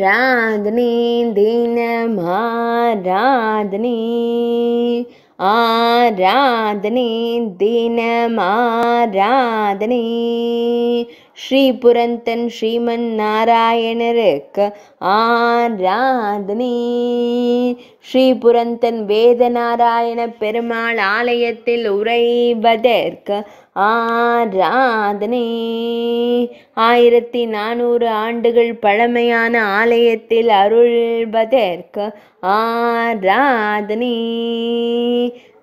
राधनी दीन मा राधनी आ राधनी ஸ்ரீபுரந்தன் ஸ்ரீமன் நாராயணருக்கு ஆராதனை. ஸ்ரீபுரந்தன் வேதநாராயண பெருமாள் ஆலயத்தில் உறைவதற்கு ஆராதனே. ஆயிரத்தி நானூறு ஆண்டுகள் பழமையான ஆலயத்தில் அருள்வதற்கு ஆராதனே.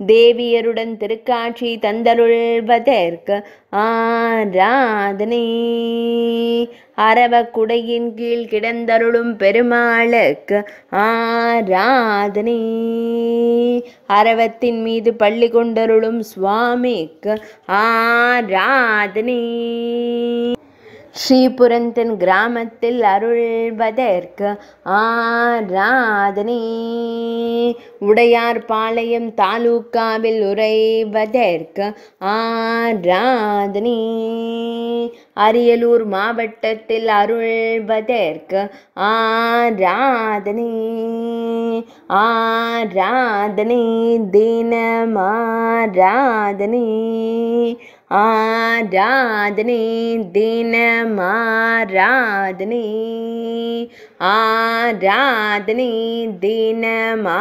தேவியருடன் திருக்காட்சி தந்தருள்வதற்கு ஆராதனை. அரவக்குடையின் கீழ் கிடந்தருளும் பெருமாளுக்கு ஆராதனை. அரவத்தின் மீது பள்ளி கொண்டருளும் சுவாமிக்கு ஆராதனை. ஸ்ரீபுரந்தன் கிராமத்தில் அருள்வதற்கு ஆராதனை. உடையார்பாளையம் தாலூக்காவில் உறைவதற்கு ஆராதனை. அரியலூர் மாவட்டத்தில் அருள்வதற்கு ஆராதனை. ஆராதனை தினம் आराधने दिनमाराधने आराधने दिनमाराधने।